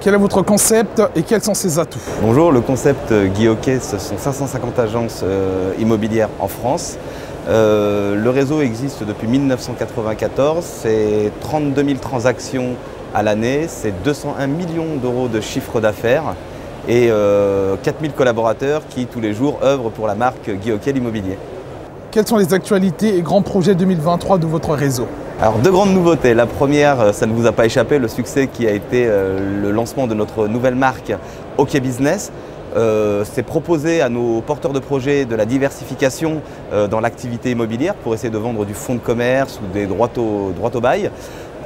Quel est votre concept et quels sont ses atouts Bonjour, le concept Guy Hockey, ce sont 550 agences euh, immobilières en France. Euh, le réseau existe depuis 1994, c'est 32 000 transactions à l'année, c'est 201 millions d'euros de chiffre d'affaires et 4 euh, 000 collaborateurs qui tous les jours œuvrent pour la marque Guy Hockey l'immobilier. Quelles sont les actualités et grands projets 2023 de votre réseau? Alors deux grandes nouveautés. La première, euh, ça ne vous a pas échappé, le succès qui a été euh, le lancement de notre nouvelle marque OK Business. Euh, c'est proposer à nos porteurs de projets de la diversification dans l'activité immobilière pour essayer de vendre du fonds de commerce ou des droits au, droits au bail.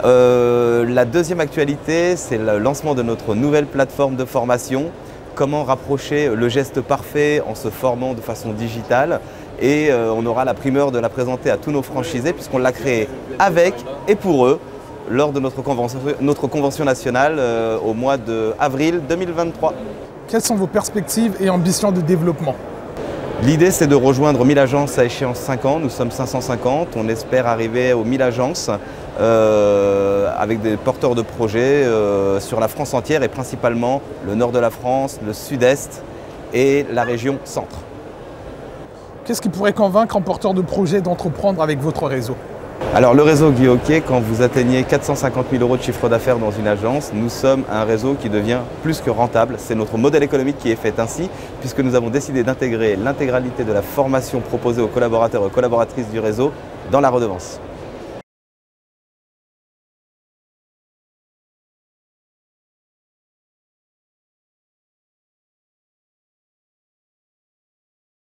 la deuxième actualité, c'est le lancement de notre nouvelle plateforme de formation. Comment rapprocher le geste parfait en se formant de façon digitale. Et euh, on aura la primeur de la présenter à tous nos franchisés puisqu'on l'a créée avec et pour eux lors de notre convention, notre convention nationale euh, au mois d'avril 2023. Quelles sont vos perspectives et ambitions de développement? L'idée c'est de rejoindre 1000 agences à échéance 5 ans, nous sommes 550, on espère arriver aux 1000 agences. Euh, avec des porteurs de projets sur la France entière et principalement le nord de la France, le sud-est et la région centre. Qu'est-ce qui pourrait convaincre un porteur de projet d'entreprendre avec votre réseau? Alors le réseau Guy Hockey, quand vous atteignez 450 000 euros de chiffre d'affaires dans une agence, nous sommes un réseau qui devient plus que rentable. C'est notre modèle économique qui est fait ainsi, puisque nous avons décidé d'intégrer l'intégralité de la formation proposée aux collaborateurs et aux collaboratrices du réseau dans la redevance.